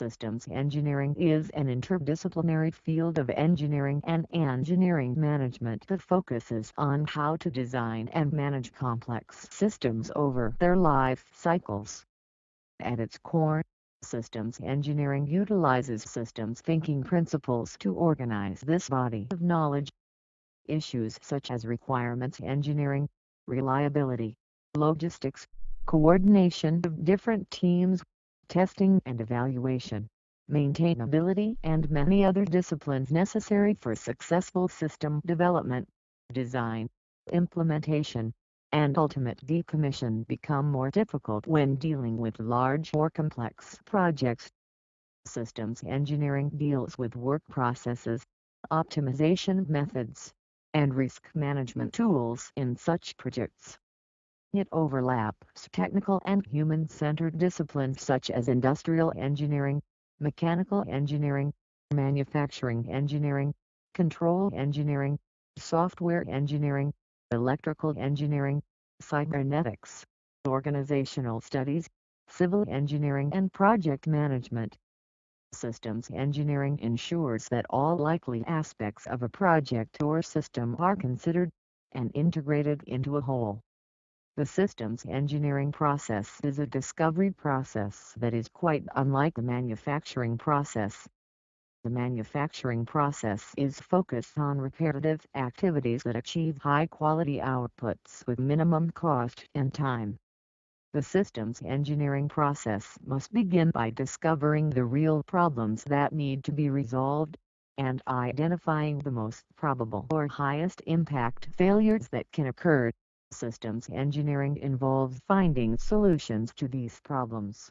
Systems engineering is an interdisciplinary field of engineering and engineering management that focuses on how to design and manage complex systems over their life cycles. At its core, systems engineering utilizes systems thinking principles to organize this body of knowledge. Issues such as requirements engineering, reliability, logistics, coordination of different teams, testing and evaluation, maintainability and many other disciplines necessary for successful system development, design, implementation, and ultimate decommission become more difficult when dealing with large or complex projects. Systems engineering deals with work processes, optimization methods, and risk management tools in such projects. It overlaps technical and human-centered disciplines such as industrial engineering, mechanical engineering, manufacturing engineering, control engineering, software engineering, electrical engineering, cybernetics, organizational studies, civil engineering and project management. Systems engineering ensures that all likely aspects of a project or system are considered and integrated into a whole. The systems engineering process is a discovery process that is quite unlike the manufacturing process. The manufacturing process is focused on repetitive activities that achieve high-quality outputs with minimum cost and time. The systems engineering process must begin by discovering the real problems that need to be resolved, and identifying the most probable or highest impact failures that can occur. Systems engineering involves finding solutions to these problems.